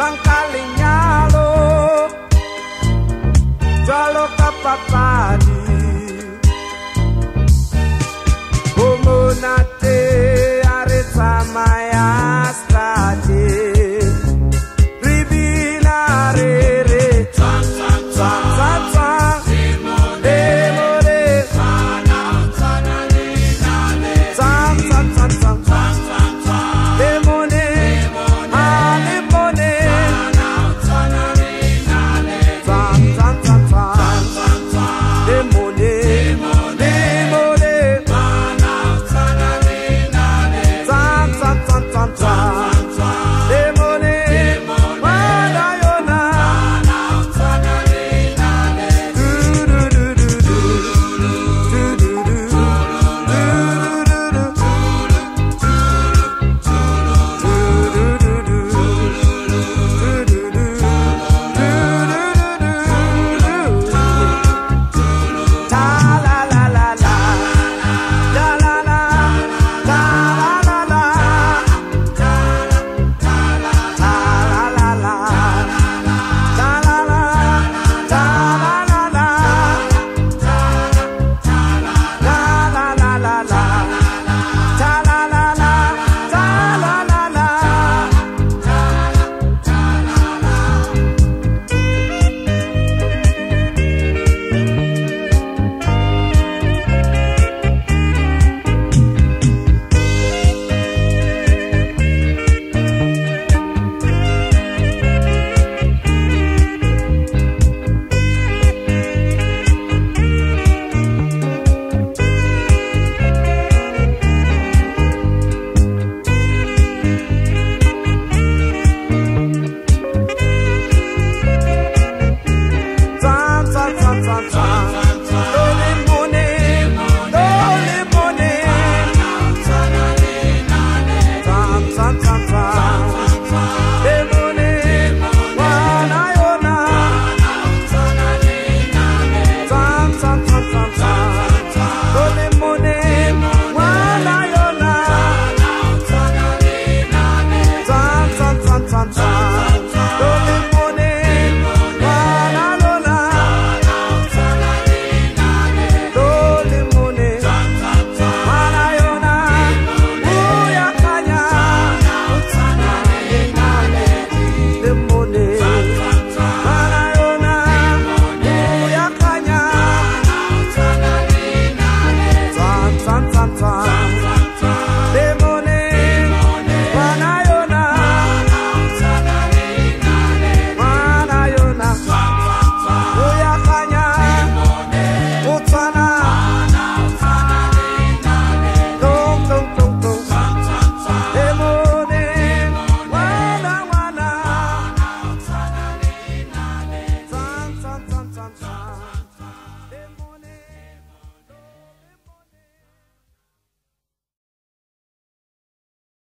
Bangkaling nyalo Jalo kapapani Homo nate